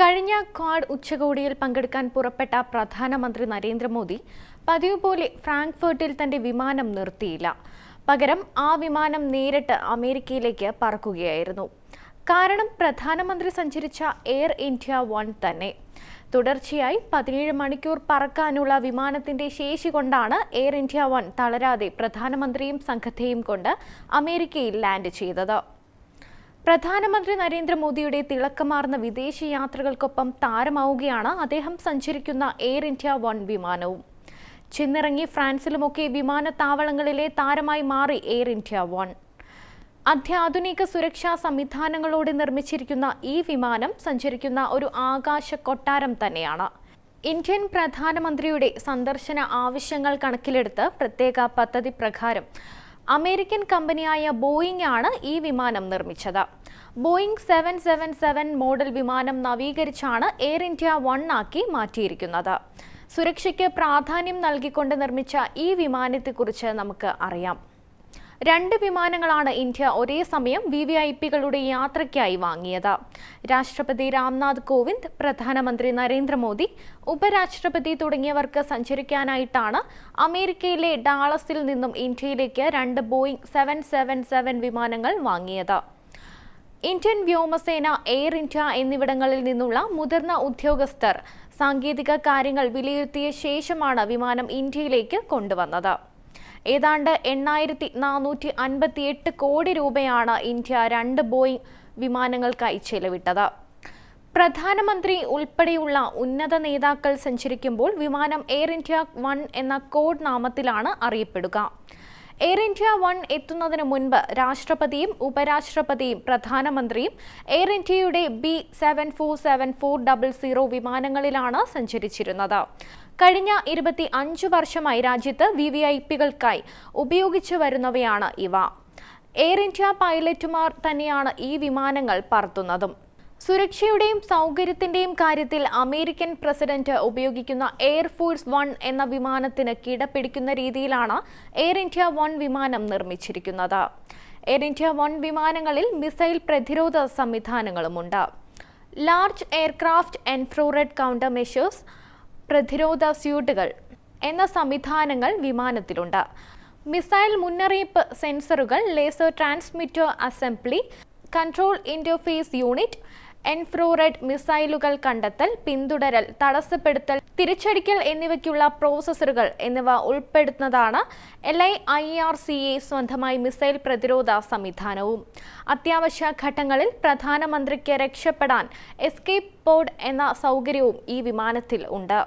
കഴിഞ്ഞ ക്വാഡ് ഉച്ചകോടിയിൽ പങ്കെടുക്കാൻ പുറപ്പെട്ട പ്രധാനമന്ത്രി നരേന്ദ്രമോദി പതിവ് പോലെ ഫ്രാങ്ക്ഫർട്ടിൽ തന്റെ വിമാനം നിർത്തിയില്ല. പകരം ആ വിമാനം നേരിട്ട് അമേരിക്കയിലേക്ക് പറക്കുകയായിരുന്നു. കാരണം പ്രധാനമന്ത്രി സഞ്ചരിച്ച എയർ ഇന്ത്യ വൺ തന്നെ. തുടർച്ചയായി പതിനേഴ് മണിക്കൂർ പറക്കാനുള്ള വിമാനത്തിന്റെ ശേഷി കൊണ്ടാണ് എയർ ഇന്ത്യ വൺ തളരാതെ പ്രധാനമന്ത്രിയും സംഘത്തെയും കൊണ്ട് അമേരിക്കയിൽ ലാൻഡ് ചെയ്തത്. പ്രധാനമന്ത്രി നരേന്ദ്രമോദിയുടെ തിളക്കമാർന്ന വിദേശ യാത്രകൾക്കൊപ്പം താരമാവുകയാണ് അദ്ദേഹം സഞ്ചരിക്കുന്ന എയർ ഇന്ത്യ വൺ വിമാനവും. ചെന്നിറങ്ങി ഫ്രാൻസിലുമൊക്കെ വിമാനത്താവളങ്ങളിലെ താരമായി മാറി എയർ ഇന്ത്യ വൺ. അത്യാധുനിക സുരക്ഷാ സംവിധാനങ്ങളോടെ നിർമ്മിച്ചിരിക്കുന്ന ഈ വിമാനം സഞ്ചരിക്കുന്ന ഒരു ആകാശ കൊട്ടാരം തന്നെയാണ്. ഇന്ത്യൻ പ്രധാനമന്ത്രിയുടെ സന്ദർശന ആവശ്യങ്ങൾ കണക്കിലെടുത്ത് പ്രത്യേക പദ്ധതി പ്രകാരം അമേരിക്കൻ കമ്പനിയായ ബോയിംഗ് ആണ് ഈ വിമാനം നിർമ്മിച്ചത്. Boeing seven seven seven model വിമാനം നവീകരിച്ചാണ് എയർ ഇന്ത്യ വൺ ആക്കി മാറ്റിയിരിക്കുന്നത്. സുരക്ഷയ്ക്ക് പ്രാധാന്യം നൽകിക്കൊണ്ട് നിർമ്മിച്ച ഈ വിമാനത്തെക്കുറിച്ച് നമുക്ക് അറിയാം. രണ്ട് വിമാനങ്ങളാണ് ഇന്ത്യ ഒരേ സമയം വി വി ഐ പികളുടെ യാത്രയ്ക്കായി വാങ്ങിയത്. രാഷ്ട്രപതി രാംനാഥ് കോവിന്ദ് പ്രധാനമന്ത്രി നരേന്ദ്രമോദി ഉപരാഷ്ട്രപതി തുടങ്ങിയവർക്ക് സഞ്ചരിക്കാനായിട്ടാണ് അമേരിക്കയിലെ ഡാളസിൽ നിന്നും ഇന്ത്യയിലേക്ക് രണ്ട് ബോയിംഗ് സെവൻ സെവൻ സെവൻ വിമാനങ്ങൾ വാങ്ങിയത്. ഇന്ത്യൻ വ്യോമസേന എയർ ഇന്ത്യ എന്നിവിടങ്ങളിൽ നിന്നുള്ള മുതിർന്ന ഉദ്യോഗസ്ഥർ സാങ്കേതിക കാര്യങ്ങൾ വിലയിരുത്തിയ ശേഷമാണ് വിമാനം ഇന്ത്യയിലേക്ക് കൊണ്ടുവന്നത്. ഏതാണ്ട് എണ്ണായിരത്തി നാനൂറ്റി അൻപത്തി എട്ട് കോടി രൂപയാണ് ഇന്ത്യ രണ്ട് ബോയിങ് വിമാനങ്ങൾക്കായി ചെലവിട്ടത്. പ്രധാനമന്ത്രി ഉൾപ്പെടെയുള്ള ഉന്നത നേതാക്കൾ സഞ്ചരിക്കുമ്പോൾ വിമാനം എയർ ഇന്ത്യ വൺ എന്ന കോഡ് നാമത്തിലാണ് അറിയപ്പെടുക. എയർ ഇന്ത്യ വൺ എത്തുന്നതിന് മുൻപ് രാഷ്ട്രപതിയും ഉപരാഷ്ട്രപതിയും പ്രധാനമന്ത്രിയും എയർ ഇന്ത്യയുടെ B seven four seven four double zero വിമാനങ്ങളിലാണ് സഞ്ചരിച്ചിരുന്നത്. കഴിഞ്ഞ ഇരുപത്തി അഞ്ച് വർഷമായി രാജ്യത്ത് വി വി ഐ പികൾക്കായി ഉപയോഗിച്ചു വരുന്നവയാണ് ഇവ. എയർ ഇന്ത്യ പൈലറ്റുമാർ തന്നെയാണ് ഈ വിമാനങ്ങൾ പറത്തുന്നതും. സുരക്ഷയുടെയും സൗകര്യത്തിന്റെയും കാര്യത്തിൽ അമേരിക്കൻ പ്രസിഡന്റ് ഉപയോഗിക്കുന്ന എയർഫോഴ്സ് വൺ എന്ന വിമാനത്തിന് കിടപിടിക്കുന്ന രീതിയിലാണ് എയർ ഇന്ത്യ വൺ വിമാനം നിർമ്മിച്ചിരിക്കുന്നത്. എയർ ഇന്ത്യ വൺ വിമാനങ്ങളിൽ മിസൈൽ പ്രതിരോധ സംവിധാനങ്ങളുമുണ്ട്. Large aircraft infrared counter measures പ്രതിരോധ സ്യൂട്ടുകൾ എന്ന സംവിധാനങ്ങൾ വിമാനത്തിലുണ്ട്. മിസൈൽ മുന്നറിയിപ്പ് സെൻസറുകൾ laser transmitter assembly control interface unit infrared മിസൈലുകൾ കണ്ടെത്തൽ പിന്തുടരൽ തടസ്സപ്പെടുത്തൽ തിരിച്ചടിക്കൽ എന്നിവയ്ക്കുള്ള പ്രോസസ്സറുകൾ എന്നിവ ഉൾപ്പെടുന്നതാണ് L I I R C A സ്വന്തമായി മിസൈൽ പ്രതിരോധ സംവിധാനവും. അത്യാവശ്യ ഘട്ടങ്ങളിൽ പ്രധാനമന്ത്രിക്ക് രക്ഷപ്പെടാൻ എസ്കേപ്പ് പോഡ് എന്ന സൗകര്യവും ഈ വിമാനത്തിൽ ഉണ്ട്.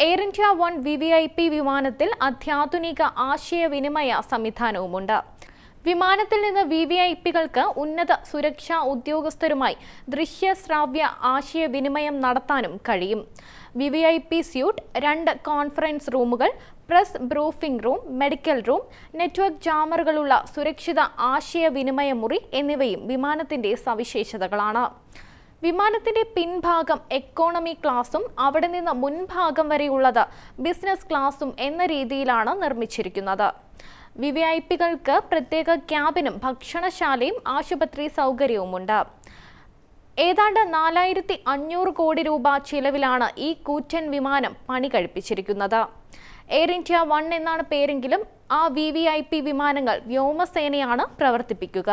Air India one V V I P വിമാനത്തിൽ അത്യാധുനിക ആശയവിനിമയ സംവിധാനവുമുണ്ട്. വിമാനത്തിൽ നിന്ന് വി വി ഐ പികൾക്ക് ഉന്നത സുരക്ഷാ ഉദ്യോഗസ്ഥരുമായി ദൃശ്യ ശ്രാവ്യ ആശയവിനിമയം നടത്താനും കഴിയും. V V I P suite രണ്ട് കോൺഫറൻസ് റൂമുകൾ press briefing room medical room network ജാമറുകളുള്ള സുരക്ഷിത ആശയവിനിമയ മുറി എന്നിവയും വിമാനത്തിന്റെ സവിശേഷതകളാണ്. വിമാനത്തിന്റെ പിൻഭാഗം എക്കോണമി ക്ലാസും അവിടെ നിന്ന് മുൻഭാഗം വരെയുള്ളത് ബിസിനസ് ക്ലാസും എന്ന രീതിയിലാണ് നിർമ്മിച്ചിരിക്കുന്നത്. വി വി ഐ പികൾക്ക് പ്രത്യേക ക്യാബിനും ഭക്ഷണശാലയും ആശുപത്രി സൗകര്യവുമുണ്ട്. ഏതാണ്ട് നാലായിരത്തി അഞ്ഞൂറ് കോടി രൂപ ചിലവിലാണ് ഈ കൂറ്റൻ വിമാനം പണി കഴിപ്പിച്ചിരിക്കുന്നത് എയർ ഇന്ത്യ വൺ എന്നാണ് പേരെങ്കിലും ആ വി വി ഐ പി വിമാനങ്ങൾ വ്യോമസേനയാണ് പ്രവർത്തിപ്പിക്കുക.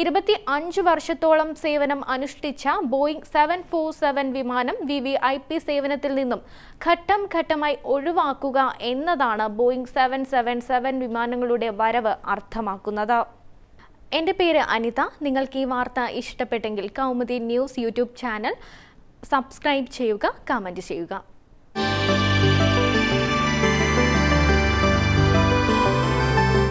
ഇരുപത്തി അഞ്ച് വർഷത്തോളം സേവനം അനുഷ്ഠിച്ച ബോയിംഗ് സെവൻ ഫോർ സെവൻ വിമാനം വി വി ഐ പി സേവനത്തിൽ നിന്നും ഘട്ടം ഘട്ടമായി ഒഴിവാക്കുക എന്നതാണ് ബോയിംഗ് സെവൻ സെവൻ സെവൻ വിമാനങ്ങളുടെ വരവ് അർത്ഥമാക്കുന്നത്. എന്റെ പേര് അനിത. നിങ്ങൾക്ക് ഈ വാർത്ത ഇഷ്ടപ്പെട്ടെങ്കിൽ Kaumudi news YouTube channel subscribe ചെയ്യുക കമന്റ് ചെയ്യുക.